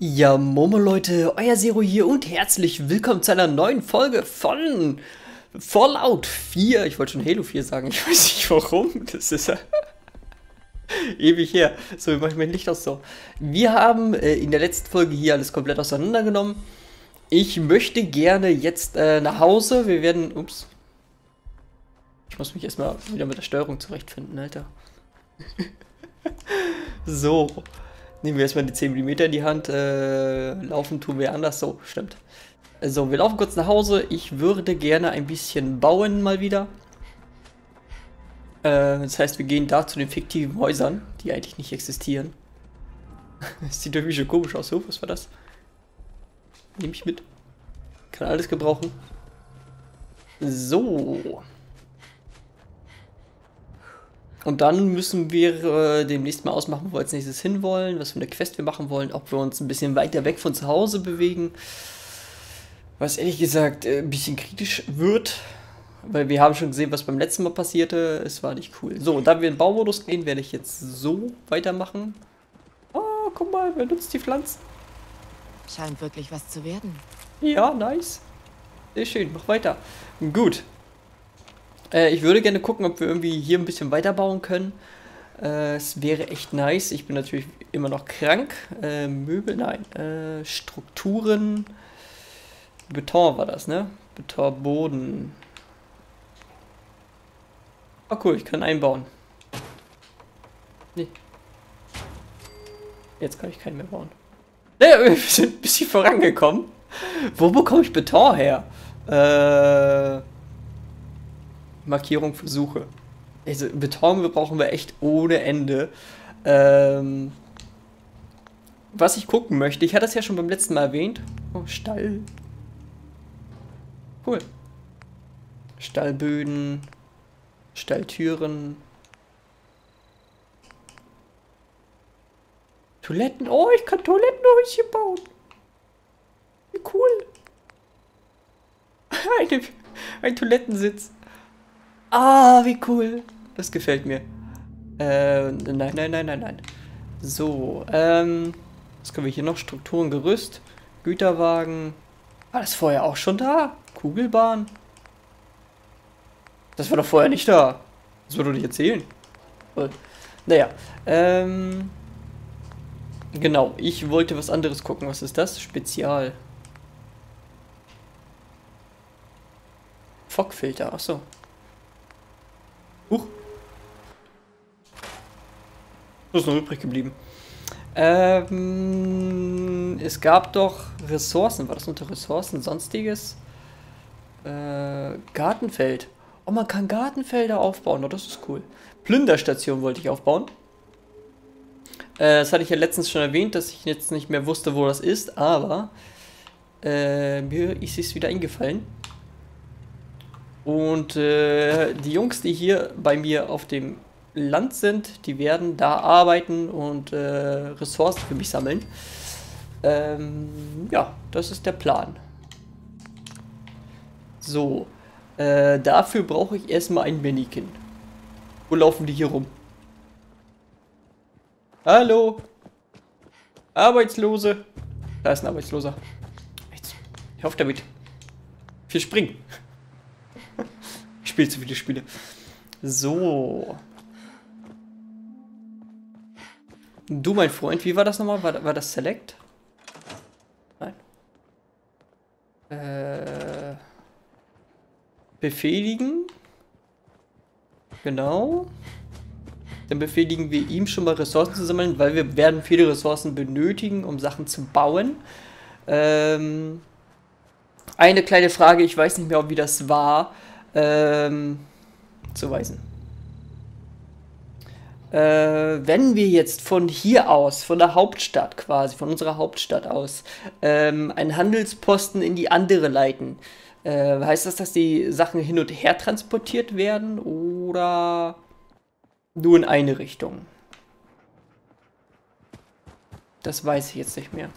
Ja, Momo Leute, euer Zero hier und herzlich willkommen zu einer neuen Folge von Fallout 4. Ich wollte schon Halo 4 sagen, ich weiß nicht warum, das ist ewig her. So, wie mache ich mein Licht aus so. Wir haben äh, in der letzten Folge hier alles komplett auseinandergenommen. Ich möchte gerne jetzt äh, nach Hause. Wir werden, ups. Ich muss mich erstmal wieder mit der Steuerung zurechtfinden, Alter. so. Nehmen wir erstmal die 10 mm in die Hand. Äh, laufen tun wir anders. So, stimmt. Also, wir laufen kurz nach Hause. Ich würde gerne ein bisschen bauen mal wieder. Äh, das heißt, wir gehen da zu den fiktiven Häusern, die eigentlich nicht existieren. das sieht irgendwie schon komisch aus. So, was war das? Nehme ich mit. Kann alles gebrauchen. So. Und dann müssen wir äh, demnächst mal ausmachen, wo wir als nächstes hinwollen, was für eine Quest wir machen wollen, ob wir uns ein bisschen weiter weg von zu Hause bewegen. Was ehrlich gesagt äh, ein bisschen kritisch wird, weil wir haben schon gesehen, was beim letzten Mal passierte. Es war nicht cool. So, und da wir in Baumodus gehen, werde ich jetzt so weitermachen. Oh, guck mal, wer nutzt die Pflanzen? Scheint wirklich was zu werden. Ja, nice. Sehr schön, mach weiter. Gut, äh, ich würde gerne gucken, ob wir irgendwie hier ein bisschen weiterbauen können. Äh, es wäre echt nice. Ich bin natürlich immer noch krank. Äh, Möbel, nein. Äh, Strukturen. Beton war das, ne? Betonboden. Oh cool, ich kann einbauen. Nee. Jetzt kann ich keinen mehr bauen. Naja, wir sind ein bisschen vorangekommen. Wo bekomme ich Beton her? Äh... Markierung für Suche. Also Beton brauchen wir echt ohne Ende. Ähm, was ich gucken möchte, ich hatte das ja schon beim letzten Mal erwähnt. Oh, Stall. Cool. Stallböden, Stalltüren. Toiletten. Oh, ich kann Toilettenhäuschen bauen. Wie cool. Eine, ein Toilettensitz. Ah, wie cool. Das gefällt mir. Äh, nein, nein, nein, nein, nein. So, ähm, was können wir hier noch? Strukturen, Gerüst, Güterwagen. War das vorher auch schon da? Kugelbahn? Das war doch vorher nicht da. Das würde nicht erzählen. Naja, ähm, genau, ich wollte was anderes gucken. Was ist das? Spezial. Fockfilter, achso. Huch. Was ist noch übrig geblieben? Ähm, es gab doch Ressourcen. War das unter Ressourcen? Sonstiges? Äh, Gartenfeld. Oh, man kann Gartenfelder aufbauen. Oh, das ist cool. Plünderstation wollte ich aufbauen. Äh, das hatte ich ja letztens schon erwähnt, dass ich jetzt nicht mehr wusste, wo das ist. Aber äh, mir ist es wieder eingefallen. Und äh, die Jungs, die hier bei mir auf dem Land sind, die werden da arbeiten und äh, Ressourcen für mich sammeln. Ähm, ja, das ist der Plan. So, äh, dafür brauche ich erstmal ein Mannequin. Wo laufen die hier rum? Hallo? Arbeitslose? Da ist ein Arbeitsloser. Ich hoffe damit. Wir springen spiele zu viele Spiele. So. Du, mein Freund, wie war das nochmal? War, war das Select? Nein. Äh, befehligen. Genau. Dann befehligen wir ihm schon mal Ressourcen zu sammeln, weil wir werden viele Ressourcen benötigen, um Sachen zu bauen. Ähm, eine kleine Frage, ich weiß nicht mehr, wie das war ähm, zuweisen. Äh, wenn wir jetzt von hier aus, von der Hauptstadt quasi, von unserer Hauptstadt aus, ähm, einen Handelsposten in die andere leiten, äh, heißt das, dass die Sachen hin und her transportiert werden oder nur in eine Richtung? Das weiß ich jetzt nicht mehr.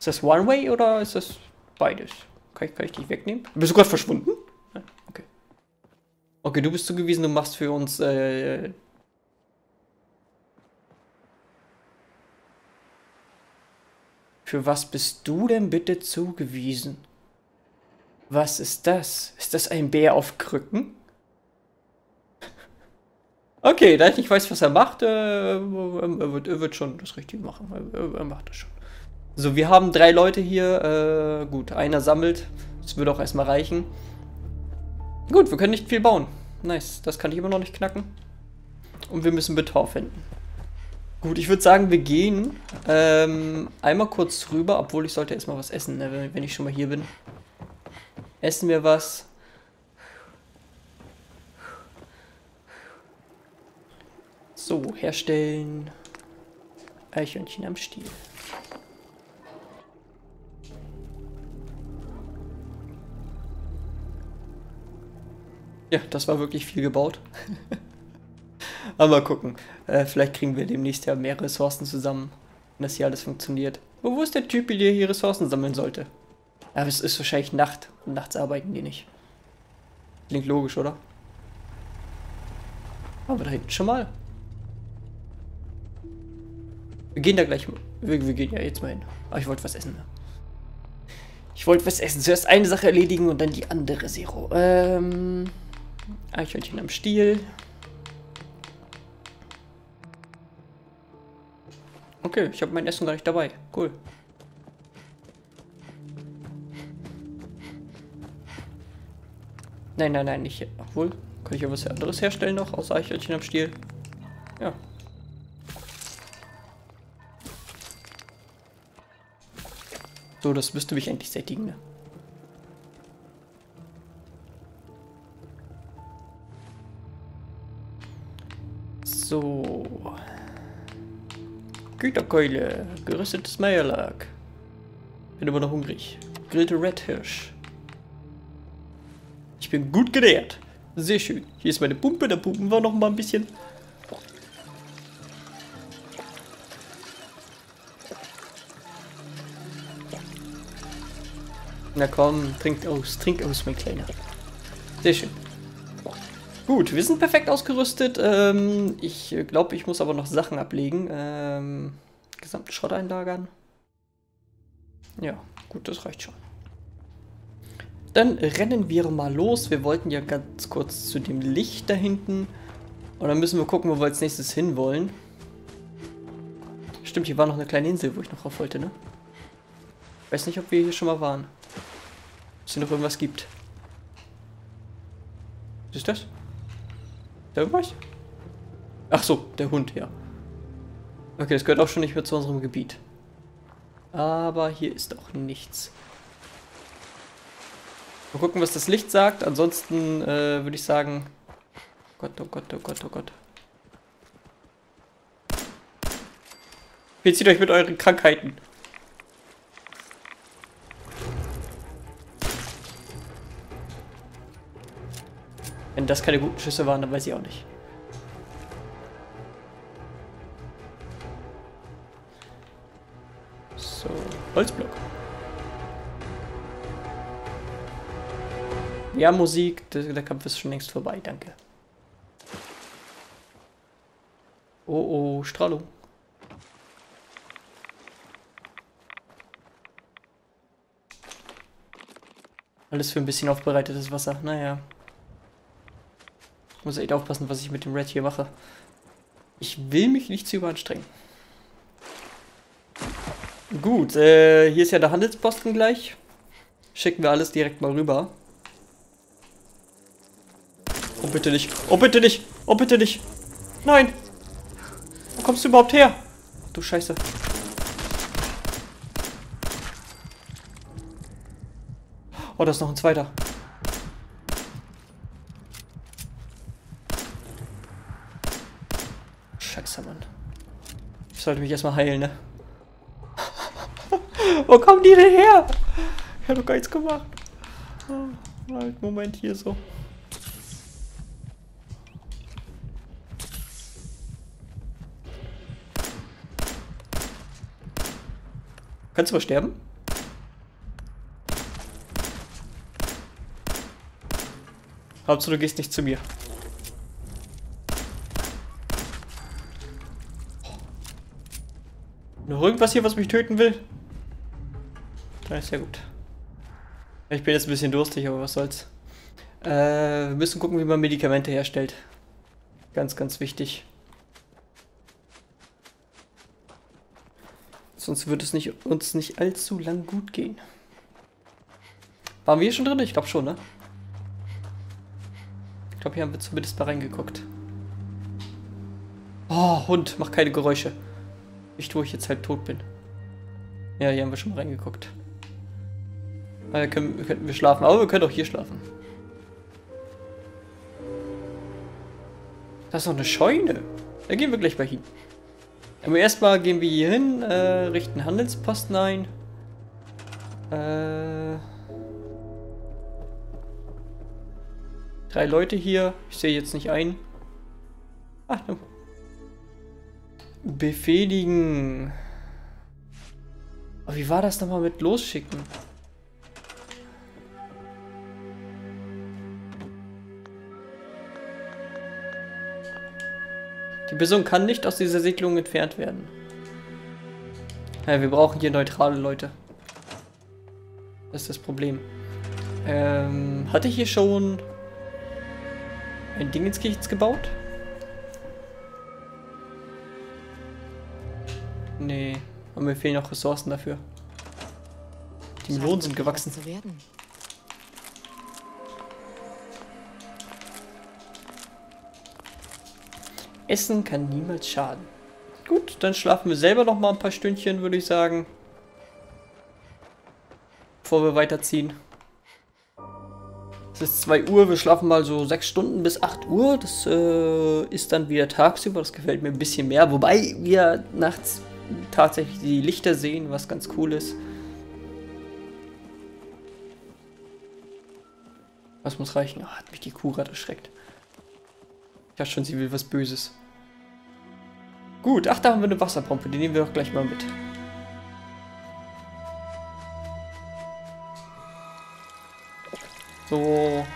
Ist das One-Way oder ist das beides? Kann ich, kann ich dich wegnehmen? Bist du gerade verschwunden? Okay, du bist zugewiesen, du machst für uns äh, Für was bist du denn bitte zugewiesen? Was ist das? Ist das ein Bär auf Krücken? Okay, da ich nicht weiß, was er macht, äh, er, wird, er, wird, schon das Richtige machen. Er, er, macht das schon. So, wir haben drei Leute hier. Äh, gut, einer sammelt. Das würde auch erstmal reichen. Gut, wir können nicht viel bauen. Nice, das kann ich immer noch nicht knacken. Und wir müssen Beton finden. Gut, ich würde sagen, wir gehen ähm, einmal kurz rüber, obwohl ich sollte erstmal was essen, ne, wenn ich schon mal hier bin. Essen wir was. So, herstellen. Eichhörnchen am Stiel. Ja, das war wirklich viel gebaut. Aber mal gucken. Äh, vielleicht kriegen wir demnächst ja mehr Ressourcen zusammen, wenn das hier alles funktioniert. Wo, wo ist der Typ, der hier Ressourcen sammeln sollte? Aber es ist wahrscheinlich Nacht. Und nachts arbeiten die nicht. Klingt logisch, oder? Aber da hinten schon mal. Wir gehen da gleich. Wir, wir gehen ja jetzt mal hin. Aber ich wollte was essen. Ne? Ich wollte was essen. Zuerst eine Sache erledigen und dann die andere Zero. Ähm. Eichhörnchen am Stiel. Okay, ich habe mein Essen gar nicht dabei. Cool. Nein, nein, nein, nicht. Obwohl, kann ich ja was anderes herstellen noch, außer Eichhörnchen am Stiel. Ja, So, das müsste mich endlich sättigen, ne? So. Güterkeule, gerüstetes Meierlack. Bin immer noch hungrig. Grillte Red Hirsch. Ich bin gut genährt. Sehr schön. Hier ist meine Pumpe, da pumpen wir noch mal ein bisschen. Na komm, trink aus, trink aus, mein Kleiner. Sehr schön. Gut, wir sind perfekt ausgerüstet. Ähm, ich glaube, ich muss aber noch Sachen ablegen. Ähm, gesamten Schrott einlagern. Ja, gut, das reicht schon. Dann rennen wir mal los. Wir wollten ja ganz kurz zu dem Licht da hinten. Und dann müssen wir gucken, wo wir als nächstes hin wollen. Stimmt, hier war noch eine kleine Insel, wo ich noch rauf wollte, ne? Weiß nicht, ob wir hier schon mal waren es hier noch irgendwas gibt. Was ist das? Da irgendwas? Ach so, der Hund, ja. Okay, das gehört auch schon nicht mehr zu unserem Gebiet. Aber hier ist auch nichts. Mal gucken, was das Licht sagt. Ansonsten äh, würde ich sagen... Gott, oh Gott, oh Gott, oh Gott. Bezieht euch mit euren Krankheiten. Wenn das keine guten Schüsse waren, dann weiß ich auch nicht. So, Holzblock. Ja, Musik, der, Kampf ist schon längst vorbei, danke. Oh oh, Strahlung. Alles für ein bisschen aufbereitetes Wasser, naja. Ich muss echt aufpassen, was ich mit dem Red hier mache. Ich will mich nicht zu überanstrengen. Gut, äh, hier ist ja der Handelsposten gleich. Schicken wir alles direkt mal rüber. Oh, bitte nicht. Oh, bitte nicht. Oh, bitte nicht. Nein. Wo kommst du überhaupt her? Du Scheiße. Oh, da ist noch ein zweiter. Ich sollte mich erstmal heilen, ne? Wo kommen die denn her? Ich habe doch gar nichts gemacht. Oh, halt, Moment hier so. Kannst du mal sterben? Hauptsache du gehst nicht zu mir. Noch irgendwas hier, was mich töten will? Dann ist ja gut. Ich bin jetzt ein bisschen durstig, aber was soll's. Äh, wir müssen gucken, wie man Medikamente herstellt. Ganz, ganz wichtig. Sonst wird es nicht, uns nicht allzu lang gut gehen. Waren wir hier schon drin? Ich glaube schon, ne? Ich glaube, hier haben wir zumindest mal reingeguckt. Oh, Hund, mach keine Geräusche. Nicht, wo ich jetzt halt tot bin. Ja, hier haben wir schon mal reingeguckt. Da können, könnten wir schlafen, aber wir können auch hier schlafen. Das ist noch eine Scheune. Da gehen wir gleich mal hin. Aber erstmal gehen wir hier hin, äh, richten Handelsposten ein. Äh, drei Leute hier. Ich sehe jetzt nicht ein. Ach. Befehligen. Aber wie war das nochmal mit losschicken? Die Person kann nicht aus dieser Siedlung entfernt werden. Ja, wir brauchen hier neutrale Leute. Das ist das Problem. Ähm, hatte ich hier schon ein Ding ins Dingenskirchens gebaut? Nee, aber mir fehlen noch Ressourcen dafür. Die Melonen sind gewachsen. Zu werden. Essen kann niemals schaden. Gut, dann schlafen wir selber noch mal ein paar Stündchen, würde ich sagen. Bevor wir weiterziehen. Es ist 2 Uhr, wir schlafen mal so 6 Stunden bis 8 Uhr. Das äh, ist dann wieder tagsüber, das gefällt mir ein bisschen mehr. Wobei wir nachts tatsächlich die Lichter sehen, was ganz cool ist. Was muss reichen? Oh, hat mich die Kuh gerade erschreckt. Ich dachte schon, sie will was Böses. Gut, ach, da haben wir eine Wasserpumpe. Die nehmen wir doch gleich mal mit. So.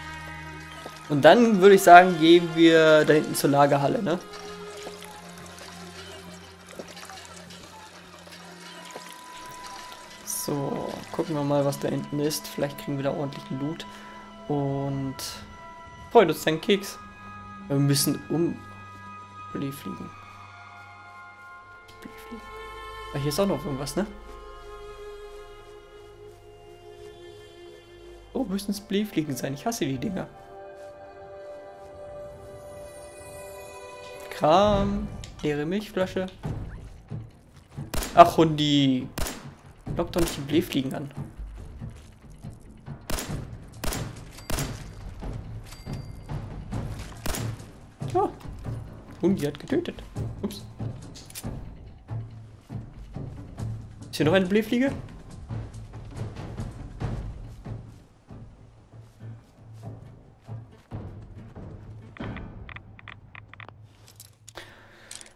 Und dann würde ich sagen, gehen wir da hinten zur Lagerhalle, ne? So, gucken wir mal, was da hinten ist. Vielleicht kriegen wir da ordentlichen Loot. Und freut uns dein Keks. Wir müssen um fliegen. Ah, hier ist auch noch irgendwas, ne? Oh, müssen es Blähfliegen sein. Ich hasse die Dinger. Kram. Leere Milchflasche. Ach, Hundi. Lock doch nicht die Blähfliegen an. Oh. Hundi hat getötet. Ups. Ist hier noch eine Blähfliege?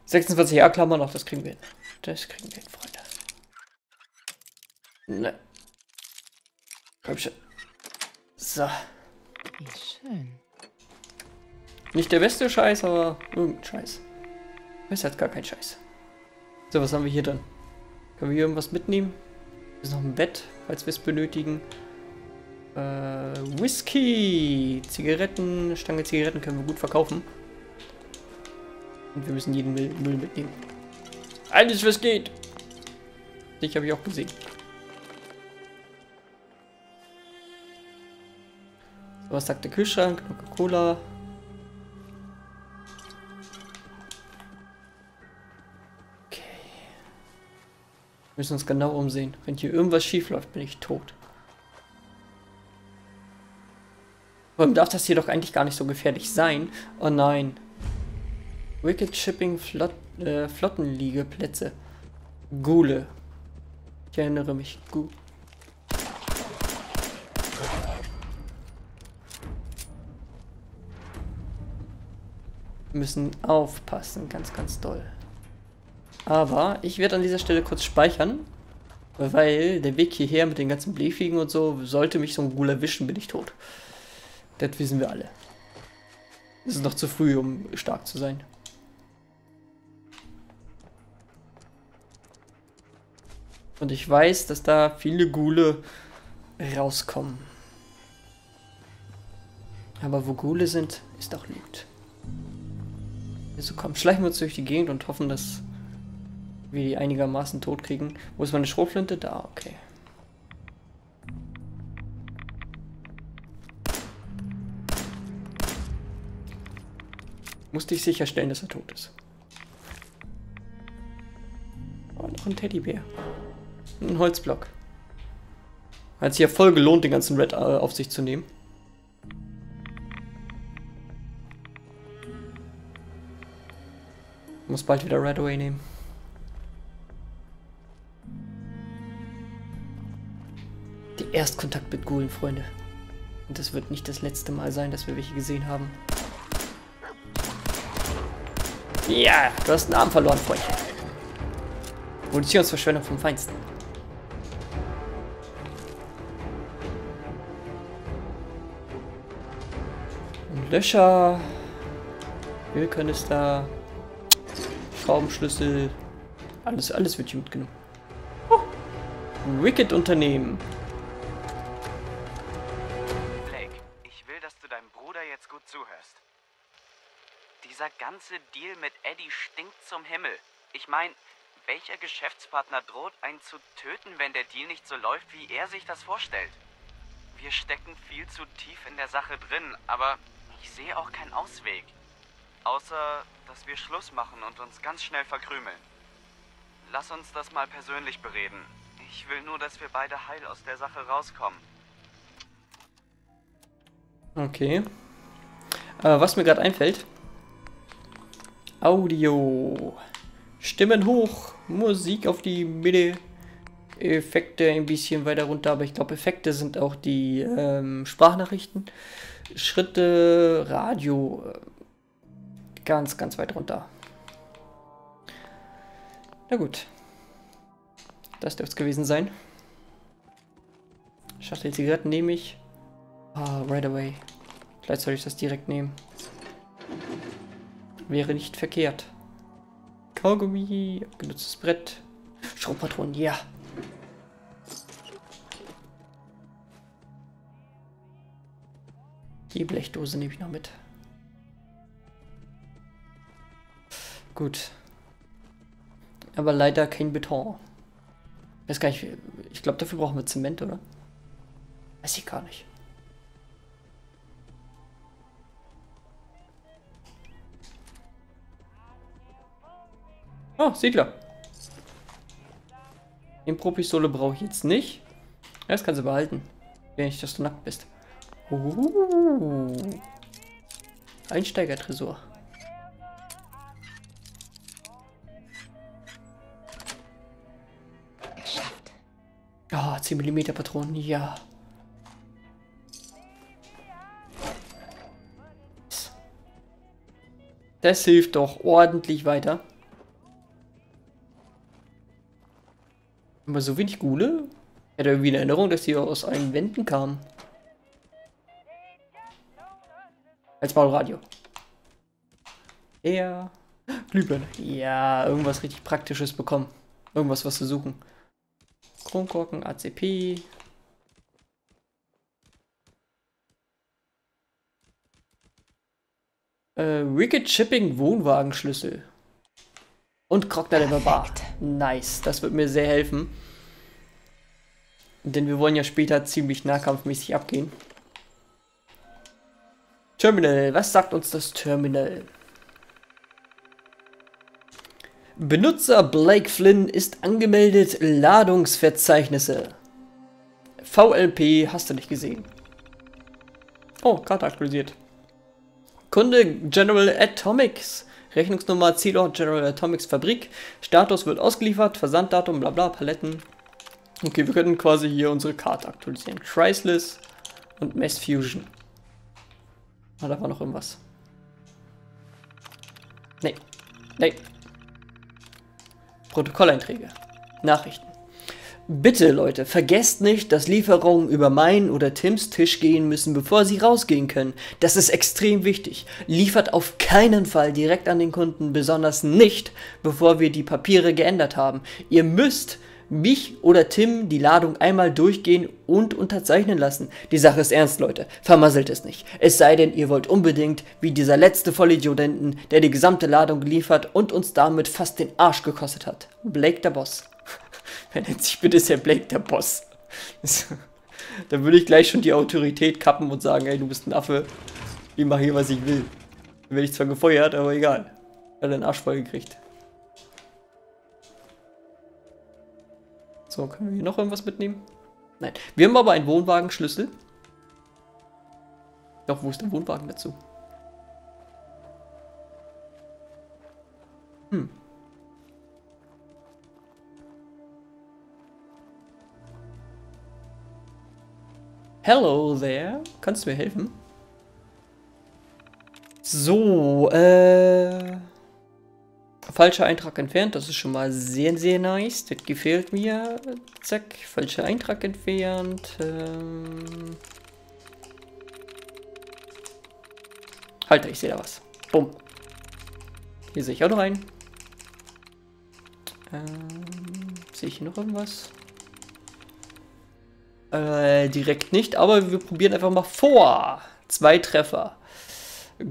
Sechsundzwanzig A-Klammern noch, das kriegen wir hin. Das kriegen wir hin, Freunde. Ne. Komm schon. So. Wie schön. Nicht der beste Scheiß, aber irgendein Scheiß. Ist halt gar kein Scheiß. So, was haben wir hier drin? Können wir hier irgendwas mitnehmen? Hier ist noch ein Bett, falls wir es benötigen. Äh, Whisky, Zigaretten, Stange Zigaretten können wir gut verkaufen. Und wir müssen jeden Müll, Müll mitnehmen. Alles, was geht. Dich habe ich auch gesehen. Was sagt der Kühlschrank? Coca-Cola. müssen uns genau umsehen. Wenn hier irgendwas schief läuft, bin ich tot. Warum darf das hier doch eigentlich gar nicht so gefährlich sein? Oh nein. Wicked Shipping Flot äh, Flottenliegeplätze. Gule. Ich erinnere mich. Gu müssen aufpassen, ganz, ganz doll. Aber ich werde an dieser Stelle kurz speichern, weil der Weg hierher mit den ganzen Blähfliegen und so, sollte mich so ein Ghoul erwischen, bin ich tot. Das wissen wir alle. Es ist noch zu früh, um stark zu sein. Und ich weiß, dass da viele Gule rauskommen. Aber wo Gule sind, ist auch Loot. Also komm, schleichen wir uns durch die Gegend und hoffen, dass wir die einigermaßen tot kriegen. Wo ist meine Schrotflinte? Da, okay. Musste ich sicherstellen, dass er tot ist. Oh, noch ein Teddybär. Ein Holzblock. Hat sich ja voll gelohnt, den ganzen Red äh, auf sich zu nehmen. Muss bald wieder Redaway nehmen. Die Erstkontakt mit Ghoulen, Freunde. Und das wird nicht das letzte Mal sein, dass wir welche gesehen haben. Ja, du hast einen Arm verloren, Freundchen. Munitionsverschwendung vom Feinsten. Und Löcher. Ölkanister. Schraubenschlüssel. Alles, alles wird gut genug. Oh. Wicked Unternehmen. Blake, ich will, dass du deinem Bruder jetzt gut zuhörst. Dieser ganze Deal mit Eddie stinkt zum Himmel. Ich meine, welcher Geschäftspartner droht einen zu töten, wenn der Deal nicht so läuft, wie er sich das vorstellt? Wir stecken viel zu tief in der Sache drin, aber ich sehe auch keinen Ausweg. Außer, dass wir Schluss machen und uns ganz schnell verkrümeln. Lass uns das mal persönlich bereden. Ich will nur, dass wir beide heil aus der Sache rauskommen. Okay. Äh, was mir gerade einfällt. Audio. Stimmen hoch. Musik auf die Mitte. Effekte ein bisschen weiter runter, aber ich glaube, Effekte sind auch die ähm, Sprachnachrichten. Schritte, Radio. Ganz, ganz weit runter. Na gut. Das dürfte es gewesen sein. Schachtel Zigaretten nehme ich. Ah, right away. Vielleicht soll ich das direkt nehmen. Wäre nicht verkehrt. Kaugummi, genutztes Brett. Schrotpatronen, ja. Die Blechdose nehme ich noch mit. Gut. Aber leider kein Beton. Weiß gar nicht, ich glaube, dafür brauchen wir Zement, oder? Weiß ich gar nicht. Oh, Siedler. Impro-Pistole brauche ich jetzt nicht. Das kannst du behalten. Wenn nicht, dass du nackt bist. Uh. Einsteiger-Tresor. Ah, 10 mm Patronen, ja. Das hilft doch ordentlich weiter. Aber so wenig Gule? Ich hatte irgendwie eine Erinnerung, dass die aus allen Wänden kamen. Als Maulradio. Ja. Glühbirne. Ja, irgendwas richtig Praktisches bekommen. Irgendwas, was zu suchen. Kronkorken, ACP. Äh, Wicked Shipping Wohnwagenschlüssel. Und Krogner der Barbar. Nice, das wird mir sehr helfen. Denn wir wollen ja später ziemlich nahkampfmäßig abgehen. Terminal, was sagt uns das Terminal? Benutzer Blake Flynn ist angemeldet, Ladungsverzeichnisse. VLP hast du nicht gesehen. Oh, Karte aktualisiert. Kunde General Atomics. Rechnungsnummer Zielort General Atomics Fabrik. Status wird ausgeliefert. Versanddatum, bla bla, Paletten. Okay, wir können quasi hier unsere Karte aktualisieren. Chrysalis und Mass Fusion. Ah, da war noch irgendwas. Nee. Nee. Protokolleinträge. Nachrichten. Bitte, Leute, vergesst nicht, dass Lieferungen über meinen oder Tims Tisch gehen müssen, bevor sie rausgehen können. Das ist extrem wichtig. Liefert auf keinen Fall direkt an den Kunden, besonders nicht, bevor wir die Papiere geändert haben. Ihr müsst mich oder Tim die Ladung einmal durchgehen und unterzeichnen lassen. Die Sache ist ernst, Leute. Vermasselt es nicht. Es sei denn, ihr wollt unbedingt, wie dieser letzte Vollidiot hinten, der die gesamte Ladung geliefert und uns damit fast den Arsch gekostet hat. Blake der Boss. Wer nennt sich bitte sehr Blake der Boss? da würde ich gleich schon die Autorität kappen und sagen, ey, du bist ein Affe. Ich mache hier, was ich will. Dann werde ich zwar gefeuert, aber egal. Hat den Arsch voll gekriegt. So, können wir hier noch irgendwas mitnehmen? Nein. Wir haben aber einen Wohnwagenschlüssel. Doch, wo ist der Wohnwagen dazu? Hm. Hello there. Kannst du mir helfen? So, äh... Falscher Eintrag entfernt, das ist schon mal sehr, sehr nice. Das gefällt mir. Zack, falscher Eintrag entfernt. Ähm Alter, ich sehe da was. Bumm. Hier sehe ich auch noch einen. Ähm, sehe ich hier noch irgendwas? Äh, direkt nicht, aber wir probieren einfach mal vor. Zwei Treffer.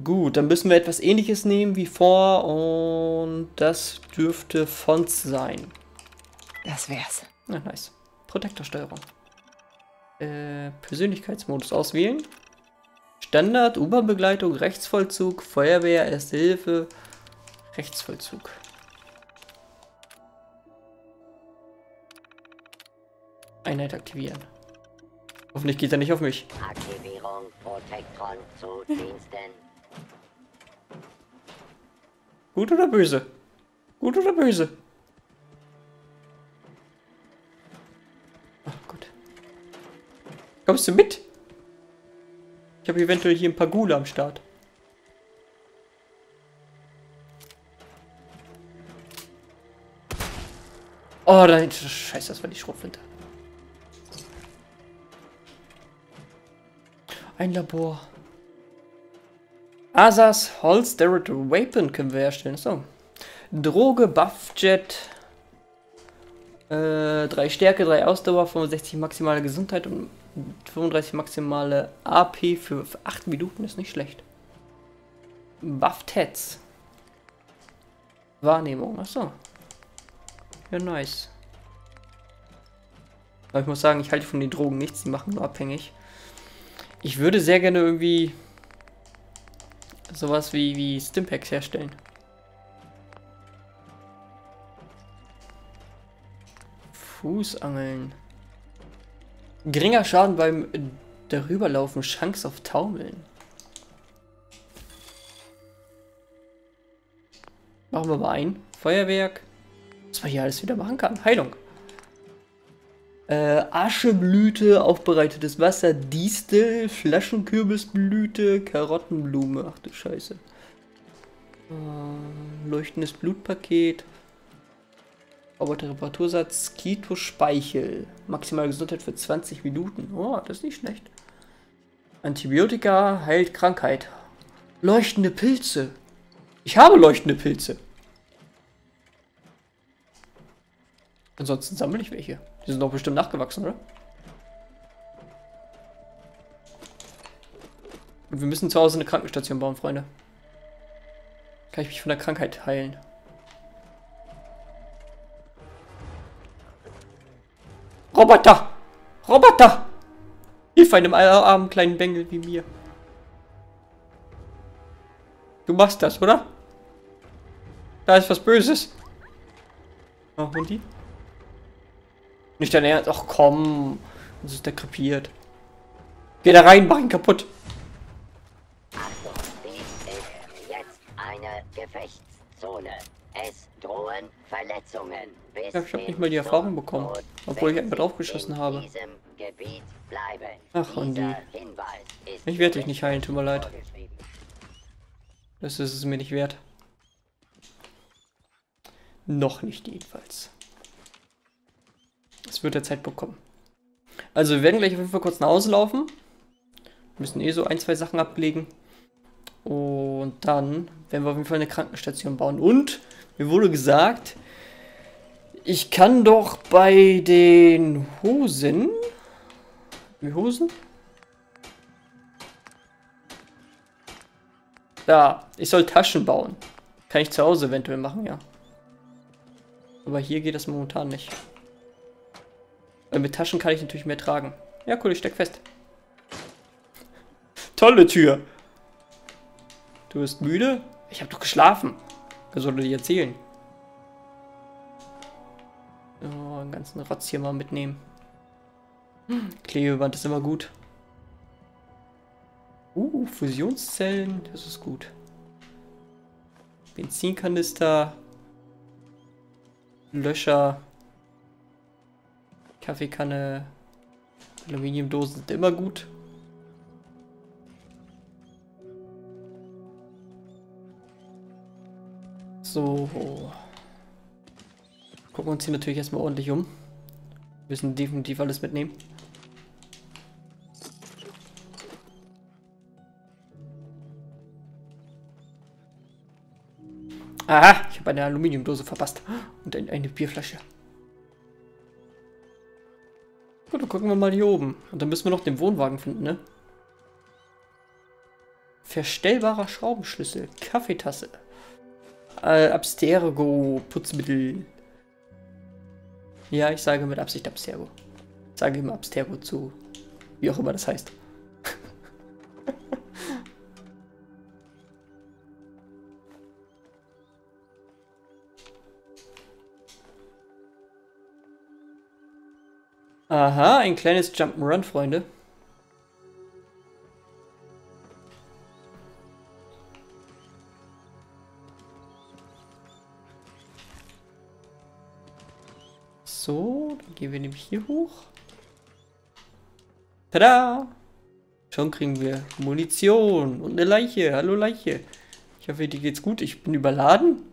Gut, dann müssen wir etwas ähnliches nehmen wie vor und das dürfte Fonts sein. Das wär's. Ja, nice. Protektorsteuerung. Äh, Persönlichkeitsmodus auswählen. Standard, U-Bahn-Begleitung, Rechtsvollzug, Feuerwehr, Erste Hilfe, Rechtsvollzug. Einheit aktivieren. Hoffentlich geht er nicht auf mich. Aktivierung Protektron zu Diensten. Gut oder böse? Gut oder böse? Ach gut. Kommst du mit? Ich habe eventuell hier ein paar Gule am Start. Oh, nein, scheiße, das war die Schrotflinte. Ein Labor. Asas Holstered Weapon können wir herstellen. So. Droge, Buffjet. Äh, 3 Stärke, 3 Ausdauer, 65 maximale Gesundheit und 35 maximale AP für 8 Minuten ist nicht schlecht. Buffets. Wahrnehmung, achso. Ja, nice. Aber ich muss sagen, ich halte von den Drogen nichts, die machen nur abhängig. Ich würde sehr gerne irgendwie sowas wie, wie Stimpaks herstellen. Fußangeln. Geringer Schaden beim Darüberlaufen, Chance auf Taumeln. Machen wir mal ein. Feuerwerk. Was man hier alles wieder machen kann. Heilung. Äh, Ascheblüte, aufbereitetes Wasser, Distel, Flaschenkürbisblüte, Karottenblume. Ach du Scheiße. Äh, leuchtendes Blutpaket. Roboter-Reparatursatz, Kito-Speichel. Maximale Gesundheit für 20 Minuten. Oh, das ist nicht schlecht. Antibiotika heilt Krankheit. Leuchtende Pilze. Ich habe leuchtende Pilze. Ansonsten sammle ich welche. Die sind doch bestimmt nachgewachsen, oder? Und wir müssen zu Hause eine Krankenstation bauen, Freunde. Kann ich mich von der Krankheit heilen. Roboter! Roboter! Hilf einem armen kleinen Bengel wie mir. Du machst das, oder? Da ist was Böses. Oh, und die? Nicht dein Ernst? Ach komm. Das ist der krepiert. Geh da rein, mach ihn kaputt. Verletzungen. Bis Ja, ich hab hin nicht mal die Erfahrung bekommen, obwohl ich einfach draufgeschossen habe. Ach, und die- Ich werde dich nicht heilen, tut mir leid. Das ist es mir nicht wert. Noch nicht jedenfalls. Es wird der Zeitpunkt kommen. Also wir werden gleich auf jeden Fall kurz nach Hause laufen. Müssen eh so ein, zwei Sachen ablegen. Und dann werden wir auf jeden Fall eine Krankenstation bauen. Und mir wurde gesagt, Ich kann doch bei den Hosen... Die Hosen? Da, ich soll Taschen bauen. Kann ich zu Hause eventuell machen, ja. Aber hier geht das momentan nicht. Weil mit Taschen kann ich natürlich mehr tragen. Ja, cool, ich steck fest. Tolle Tür. Du bist müde? Ich habe doch geschlafen. Was soll dir erzählen? Oh, den ganzen Rotz hier mal mitnehmen. Klebeband ist immer gut. Uh, Fusionszellen, das ist gut. Benzinkanister. Löscher. Kaffeekanne. Aluminiumdosen sind immer gut. So. Gucken wir uns hier natürlich erstmal ordentlich um. Wir müssen definitiv alles mitnehmen. Aha, ich habe eine Aluminiumdose verpasst. Und eine Bierflasche. Gucken wir mal hier oben. Und dann müssen wir noch den Wohnwagen finden, ne? Verstellbarer Schraubenschlüssel. Kaffeetasse. Äh, Abstergo. Putzmittel. Ja, ich sage mit Absicht Abstergo. Ich sage immer Abstergo zu. Wie auch immer das heißt. Aha, ein kleines Jump'n'Run, Freunde. So, dann gehen wir nämlich hier hoch. Tada! Schon kriegen wir Munition und eine Leiche. Hallo Leiche. Ich hoffe, dir geht's gut. Ich bin überladen.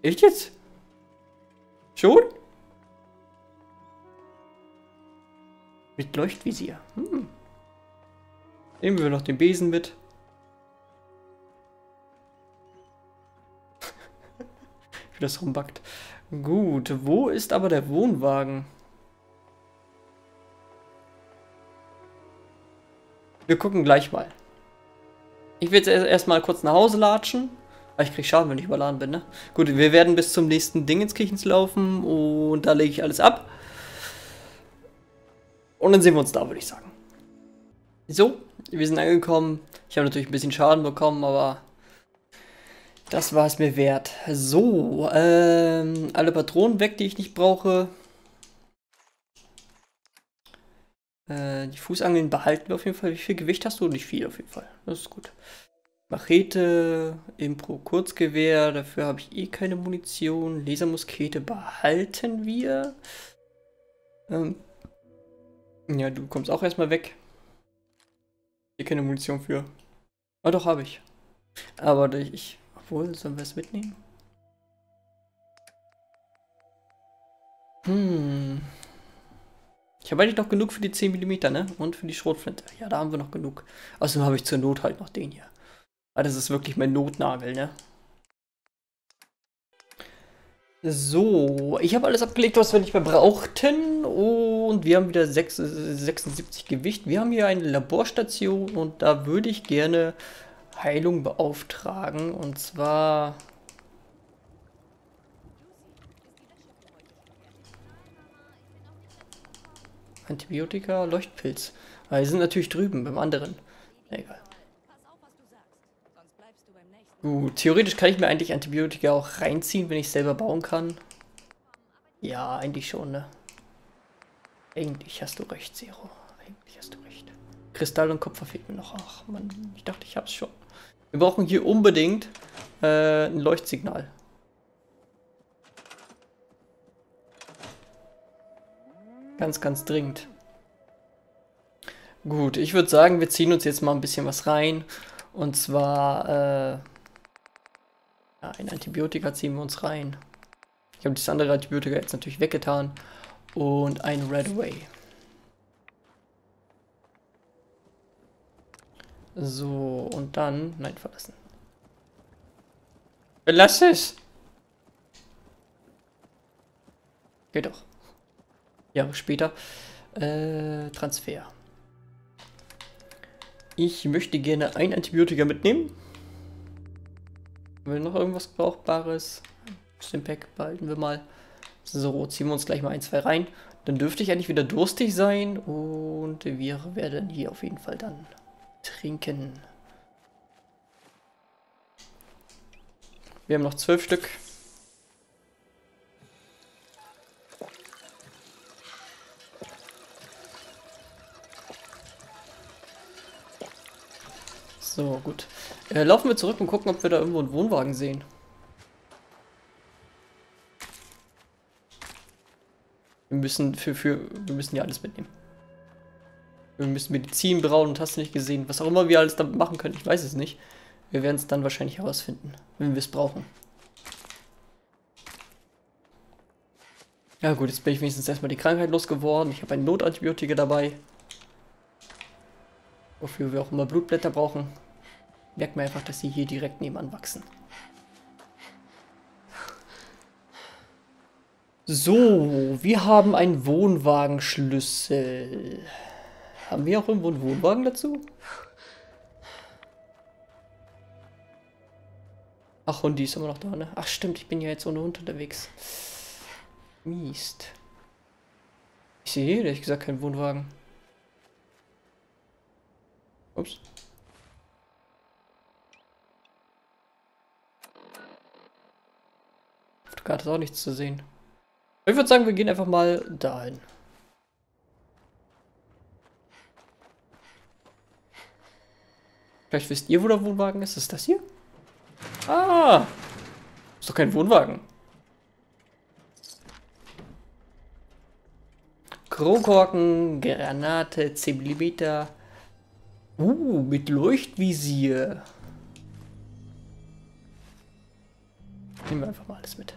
Echt jetzt? Schon? Mit Leuchtvisier. Hm. Nehmen wir noch den Besen mit. Wie das rumbackt. Gut, wo ist aber der Wohnwagen? Wir gucken gleich mal. Ich will jetzt erstmal kurz nach Hause latschen. Aber ich krieg Schaden, wenn ich überladen bin, ne? Gut, wir werden bis zum nächsten Ding ins Kirchens laufen und da lege ich alles ab. Und dann sehen wir uns da, würde ich sagen. So, wir sind angekommen. Ich habe natürlich ein bisschen Schaden bekommen, aber das war es mir wert. So, ähm, alle Patronen weg, die ich nicht brauche. Äh, die Fußangeln behalten wir auf jeden Fall. Wie viel Gewicht hast du? Nicht viel auf jeden Fall. Das ist gut. Machete, Impro Kurzgewehr, dafür habe ich eh keine Munition. Lasermuskete behalten wir. Ähm, ja, du kommst auch erstmal weg. Hier keine Munition für. Ah, doch, habe ich. Aber ich. Obwohl, sollen wir es mitnehmen? Hm. Ich habe eigentlich noch genug für die 10 mm, ne? Und für die Schrotflinte. Ja, da haben wir noch genug. Außerdem habe ich zur Not halt noch den hier. Aber das ist wirklich mein Notnagel, ne? So, ich habe alles abgelegt, was wir nicht mehr brauchten. Und wir haben wieder 6, 76 Gewicht. Wir haben hier eine Laborstation und da würde ich gerne Heilung beauftragen. Und zwar... Antibiotika, Leuchtpilz. Aber die sind natürlich drüben beim anderen. Egal. Gut, theoretisch kann ich mir eigentlich Antibiotika auch reinziehen, wenn ich selber bauen kann. Ja, eigentlich schon, ne? Eigentlich hast du recht, Zero. Eigentlich hast du recht. Kristall und Kupfer fehlt mir noch. Ach, man, ich dachte, ich hab's schon. Wir brauchen hier unbedingt äh, ein Leuchtsignal. Ganz, ganz dringend. Gut, ich würde sagen, wir ziehen uns jetzt mal ein bisschen was rein. Und zwar, äh, ja, ein Antibiotika ziehen wir uns rein. Ich habe das andere Antibiotika jetzt natürlich weggetan. Und ein Red Away. So, und dann... Nein, verlassen. Verlass es! Geht doch. Jahre später. Äh, Transfer. Ich möchte gerne ein Antibiotika mitnehmen. Will noch irgendwas Brauchbares? Stimpack behalten wir mal. So, ziehen wir uns gleich mal ein, zwei rein. Dann dürfte ich eigentlich wieder durstig sein und wir werden hier auf jeden Fall dann trinken. Wir haben noch zwölf Stück. So, gut. Äh, laufen wir zurück und gucken, ob wir da irgendwo einen Wohnwagen sehen. Wir müssen für, für, wir müssen ja alles mitnehmen. Wir müssen Medizin brauen und hast du nicht gesehen. Was auch immer wir alles damit machen können, ich weiß es nicht. Wir werden es dann wahrscheinlich herausfinden, wenn wir es brauchen. Ja gut, jetzt bin ich wenigstens erstmal die Krankheit losgeworden. Ich habe ein Notantibiotika dabei. Wofür wir auch immer Blutblätter brauchen. Merkt man einfach, dass sie hier direkt nebenan wachsen. So, wir haben einen Wohnwagenschlüssel. Haben wir auch irgendwo einen Wohnwagen dazu? Ach, Hundi ist immer noch da, ne? Ach, stimmt, ich bin ja jetzt ohne Hund unterwegs. Mist. Ich sehe ehrlich gesagt keinen Wohnwagen. Ups. Karte ist auch nichts zu sehen. Ich würde sagen, wir gehen einfach mal dahin. Vielleicht wisst ihr, wo der Wohnwagen ist. Ist das hier? Ah! Ist doch kein Wohnwagen. Krokorken, Granate, 10 mm. Uh, mit Leuchtvisier. Nehmen wir einfach mal alles mit.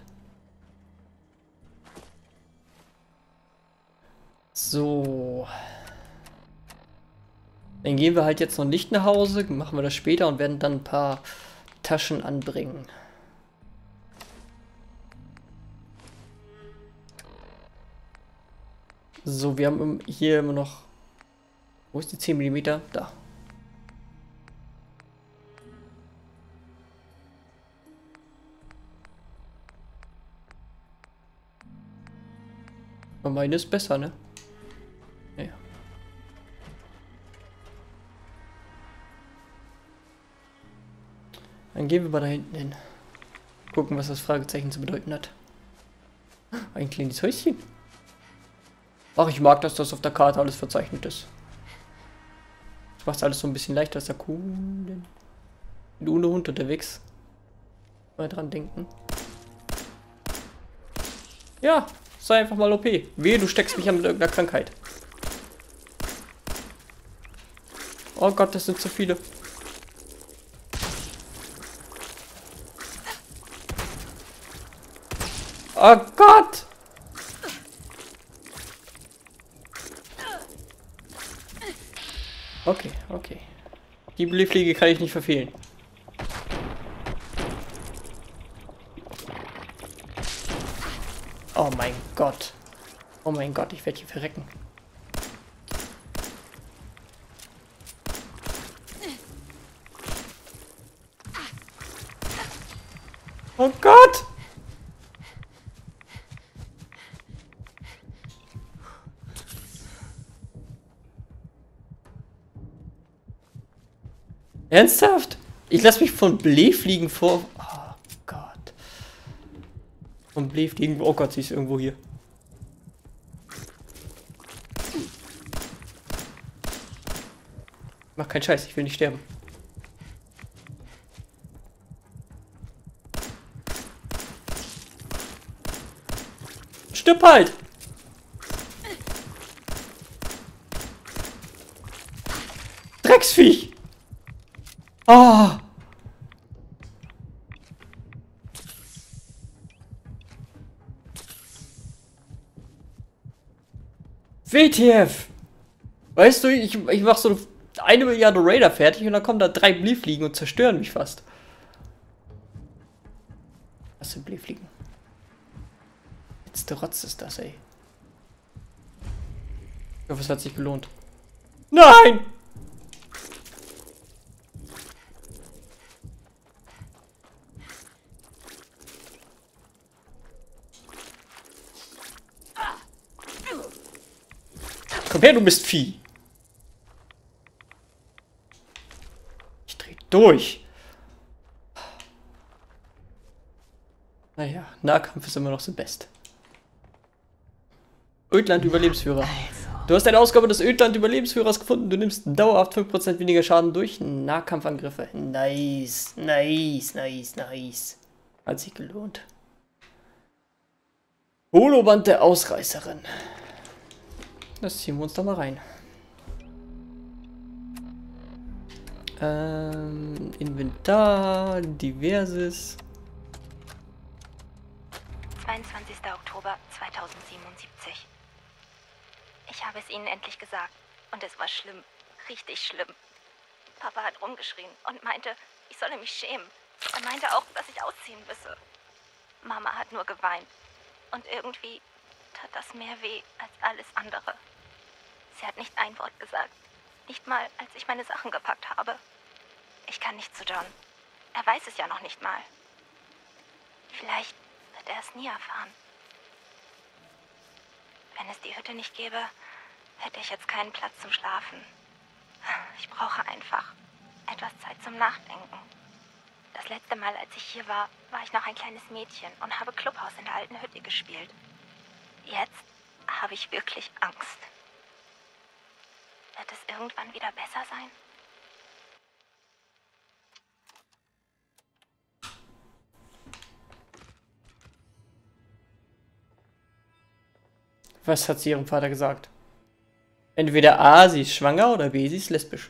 So. Dann gehen wir halt jetzt noch nicht nach Hause, machen wir das später und werden dann ein paar Taschen anbringen. So, wir haben hier immer noch... Wo ist die 10 mm? Da. Aber meine ist besser, ne? Dann gehen wir mal da hinten hin. Gucken, was das Fragezeichen zu bedeuten hat. Ein kleines Häuschen. Ach, ich mag, dass das auf der Karte alles verzeichnet ist. Das macht alles so ein bisschen leichter als der Kunden. Mit ohne Hund unterwegs. Mal dran denken. Ja, Sei einfach mal OP. Wehe, du steckst mich an mit irgendeiner Krankheit. Oh Gott, das sind zu viele. Oh Gott! Okay, okay. Die Beliefliege kann ich nicht verfehlen. Oh mein Gott. Oh mein Gott, ich werde hier verrecken. Oh Gott! Ernsthaft? Ich lasse mich von Blee vor... Und lebt irgendwo. Oh Gott, sie ist irgendwo hier. Mach keinen Scheiß, ich will nicht sterben. Stirb halt! Drecksviech! Oh. WTF! Weißt du, ich, ich mach so eine Milliarde Raider fertig und dann kommen da drei Bliefliegen und zerstören mich fast. Was sind Bliefliegen? Jetzt letzte Rotz ist das, ey. Ich hoffe, es hat sich gelohnt. Nein! Du bist Vieh. Ich dreh durch. Naja, Nahkampf ist immer noch so best. Ödland-Überlebensführer. Also, Du hast eine Ausgabe des Ödland-Überlebensführers gefunden. Du nimmst dauerhaft 5% weniger Schaden durch Nahkampfangriffe. Nice, nice, nice, nice. Hat sich gelohnt. Holoband der Ausreißerin. Das ziehen wir uns doch mal rein. Ähm, Inventar, diverses. 22. Oktober 2077. Ich habe es Ihnen endlich gesagt. Und es war schlimm. Richtig schlimm. Papa hat rumgeschrien und meinte, ich solle mich schämen. Er meinte auch, dass ich ausziehen müsse. Mama hat nur geweint. Und irgendwie tat das mehr weh als alles andere. Sie hat nicht ein Wort gesagt. Nicht mal, als ich meine Sachen gepackt habe. Ich kann nicht zu John. Er weiß es ja noch nicht mal. Vielleicht wird er es nie erfahren. Wenn es die Hütte nicht gäbe, hätte ich jetzt keinen Platz zum Schlafen. Ich brauche einfach etwas Zeit zum Nachdenken. Das letzte Mal, als ich hier war, war ich noch ein kleines Mädchen und habe Clubhaus in der alten Hütte gespielt. Jetzt habe ich wirklich Angst. Wird es irgendwann wieder besser sein? Was hat sie ihrem Vater gesagt? Entweder A, sie ist schwanger oder B, sie ist lesbisch.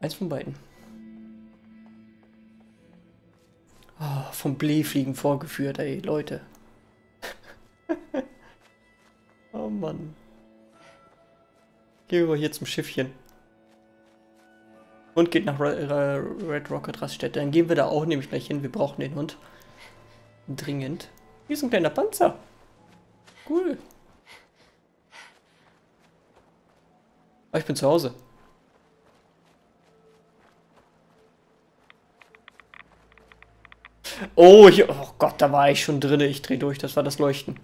Eins von beiden. Oh, vom Blähfliegen vorgeführt, ey, Leute. oh Mann. Gehen wir hier zum Schiffchen. Und geht nach Re Re Red Rocket Raststätte. Dann gehen wir da auch nämlich gleich hin. Wir brauchen den Hund. Dringend. Hier ist ein kleiner Panzer. Cool. Ah, ich bin zu Hause. Oh, hier, oh Gott, da war ich schon drin. Ich drehe durch, das war das Leuchten.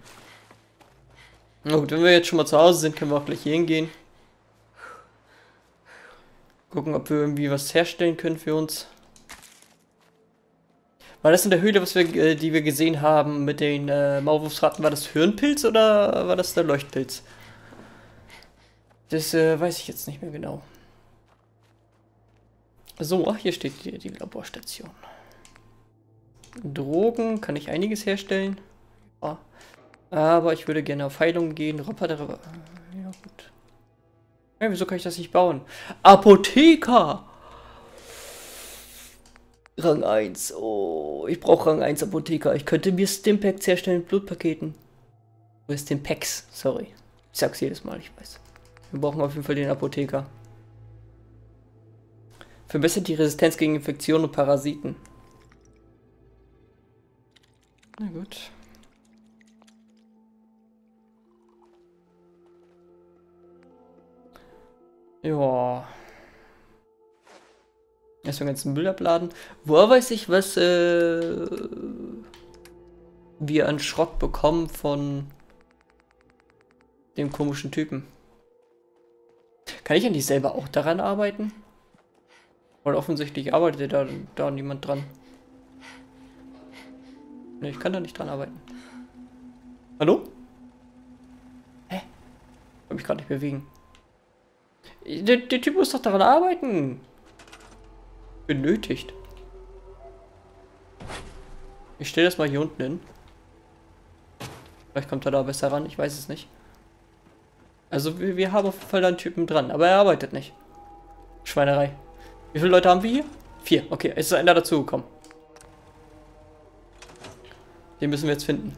Na gut, wenn wir jetzt schon mal zu Hause sind, können wir auch gleich hier hingehen. Gucken, ob wir irgendwie was herstellen können für uns. War das in der Höhle, was wir, äh, die wir gesehen haben mit den äh, Maulwurfsratten, war das Hirnpilz oder war das der Leuchtpilz? Das äh, weiß ich jetzt nicht mehr genau. So, ach, hier steht die, die Laborstation. Drogen kann ich einiges herstellen. Ja. Aber ich würde gerne auf Heilung gehen. Roboter. Ja, gut. Ja, wieso kann ich das nicht bauen? Apotheker! Rang 1. Oh, ich brauche Rang 1 Apotheker. Ich könnte mir Stimpacks herstellen mit Blutpaketen. Oder Stimpacks, sorry. Ich sag's jedes Mal, ich weiß. Wir brauchen auf jeden Fall den Apotheker. Verbessert die Resistenz gegen Infektionen und Parasiten. Na gut. Ja. Erstmal ganzen Müll abladen. Woher weiß ich, was äh, wir an Schrott bekommen von dem komischen Typen? Kann ich eigentlich selber auch daran arbeiten? Weil offensichtlich arbeitet da, da niemand dran. Ne, ich kann da nicht dran arbeiten. Hallo? Hä? Kann mich gerade nicht bewegen. Der, der Typ muss doch daran arbeiten. Benötigt. Ich stelle das mal hier unten hin. Vielleicht kommt er da besser ran, ich weiß es nicht. Also wir, wir haben auf jeden Fall einen Typen dran, aber er arbeitet nicht. Schweinerei. Wie viele Leute haben wir hier? Vier. Okay, es ist einer dazugekommen. Den müssen wir jetzt finden.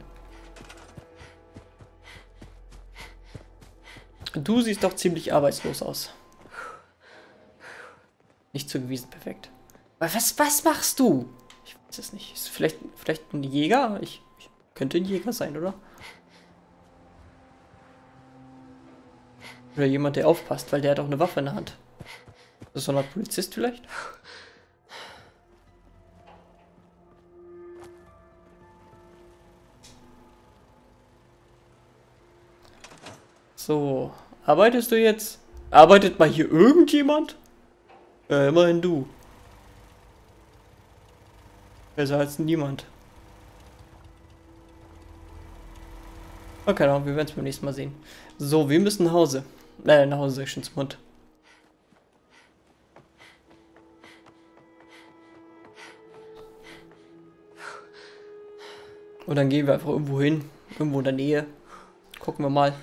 Du siehst doch ziemlich arbeitslos aus. Nicht zugewiesen, perfekt. Was, was machst du? Ich weiß es nicht. Ist vielleicht, vielleicht ein Jäger? Ich, ich könnte ein Jäger sein, oder? Oder jemand, der aufpasst, weil der hat auch eine Waffe in der Hand. So ein Polizist vielleicht? So, arbeitest du jetzt? Arbeitet mal hier irgendjemand? Ja, immerhin du. Besser als niemand. Oh, keine Ahnung, wir werden es beim nächsten Mal sehen. So, wir müssen nach Hause. Äh, nach Hause, schon zum Hund. Und dann gehen wir einfach irgendwo hin. Irgendwo in der Nähe. Gucken wir mal.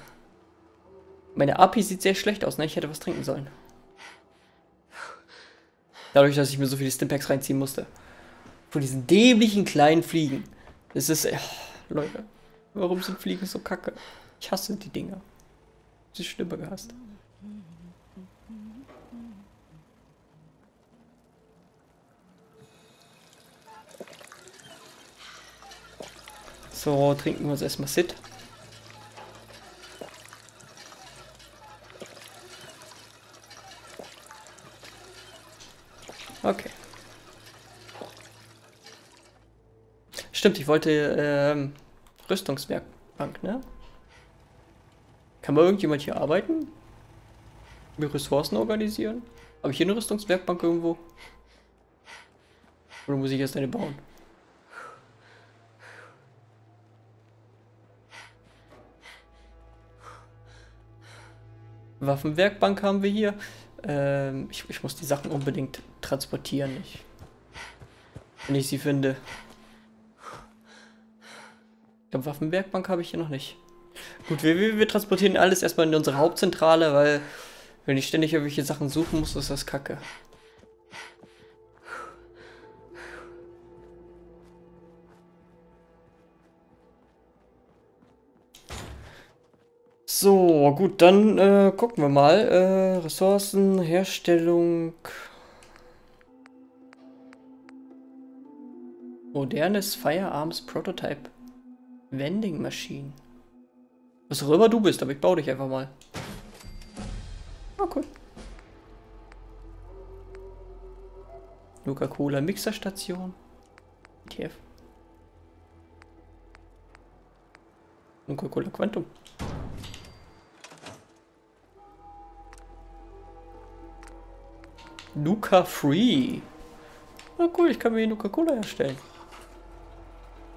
Meine API sieht sehr schlecht aus, ne? Ich hätte was trinken sollen. Dadurch, dass ich mir so viele Stimpacks reinziehen musste. Von diesen dämlichen kleinen Fliegen. Das ist... Ach, Leute. Warum sind Fliegen so kacke? Ich hasse die Dinger. Sie Stimme gehasst. So, trinken wir uns erstmal Sit. Okay. Stimmt, ich wollte ähm, Rüstungswerkbank, ne? Kann mal irgendjemand hier arbeiten? Wir Ressourcen organisieren? Habe ich hier eine Rüstungswerkbank irgendwo? Oder muss ich erst eine bauen? Waffenwerkbank haben wir hier. Ähm, ich, ich muss die Sachen unbedingt transportieren, ich, wenn ich sie finde. Ich glaube, Waffenwerkbank habe ich hier noch nicht. Gut, wir, wir, wir transportieren alles erstmal in unsere Hauptzentrale, weil wenn ich ständig irgendwelche Sachen suchen muss, ist das kacke. So, gut, dann äh, gucken wir mal. Äh, Ressourcen, Herstellung. Modernes Firearms Prototype. Vending Machine. Was auch immer du bist, aber ich baue dich einfach mal. Oh, cool. Nuka-Cola Mixerstation. ETF. Nuka-Cola Quantum. Nuka Free. Na cool, ich kann mir hier Nuka-Cola herstellen.